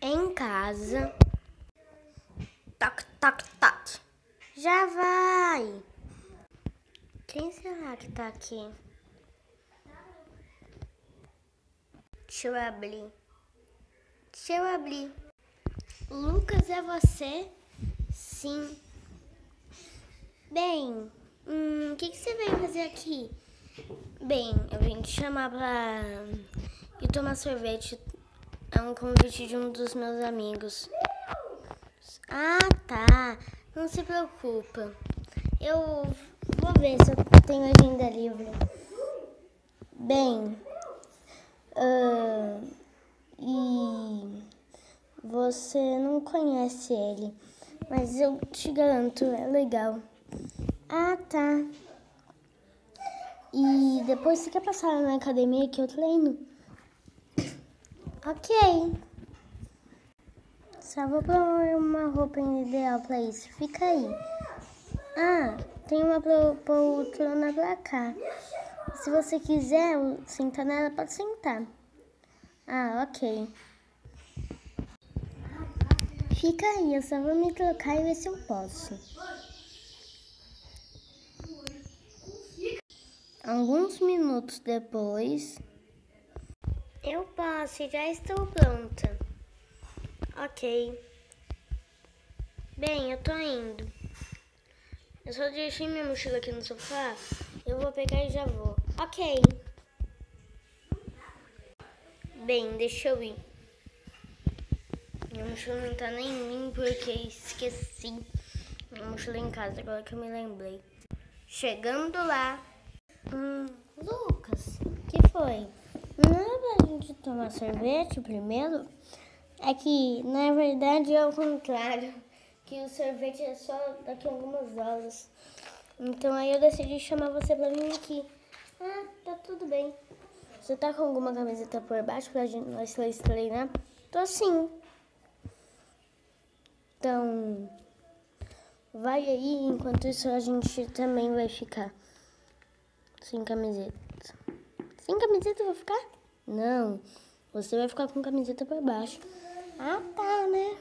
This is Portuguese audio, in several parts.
em casa. Toc, toc, toc. Já vai. Quem será que tá aqui? Deixa eu abrir. Deixa eu abrir. Lucas, é você? Sim. Bem, hum, o que, que você veio fazer aqui? Bem, eu vim te chamar pra ir tomar sorvete. É um convite de um dos meus amigos. Ah, tá. Não se preocupa. Eu vou ver se eu tenho agenda livre. Bem, uh, e você não conhece ele, mas eu te garanto, é legal. Ah, tá. E depois você quer passar na academia que eu treino? Ok. Só vou pôr uma roupa ideal pra isso. Fica aí. Ah, tem uma poltrona pra cá. Se você quiser sentar nela, pode sentar. Ah, ok. Fica aí, eu só vou me trocar e ver se eu posso. Alguns minutos depois. Eu posso, já estou pronta. Ok. Bem, eu tô indo. Eu só deixei minha mochila aqui no sofá. Eu vou pegar e já vou. Ok. Bem, deixa eu ir. Minha mochila não tá nem em mim porque esqueci. Minha mochila em casa, agora que eu me lembrei. Chegando lá. Hum, Lucas, que foi? Não é pra gente tomar sorvete primeiro? É que, na verdade, é o contrário. Que o sorvete é só daqui a algumas horas. Então aí eu decidi chamar você pra vir aqui. Ah, tá tudo bem. Você tá com alguma camiseta por baixo pra gente, nós três treinar? Tô sim. Então, vai aí, enquanto isso a gente também vai ficar sem camiseta. Sem camiseta eu vou ficar? Não, você vai ficar com camiseta por baixo. Ah, tá, né?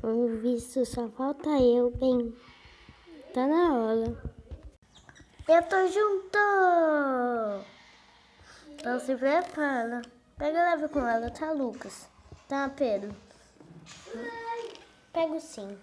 Por visto, só falta eu, bem. Tá na hora. Eu tô junto! Então se prepara. Pega leve com ela, tá, Lucas? Tá, Pedro? Pego sim.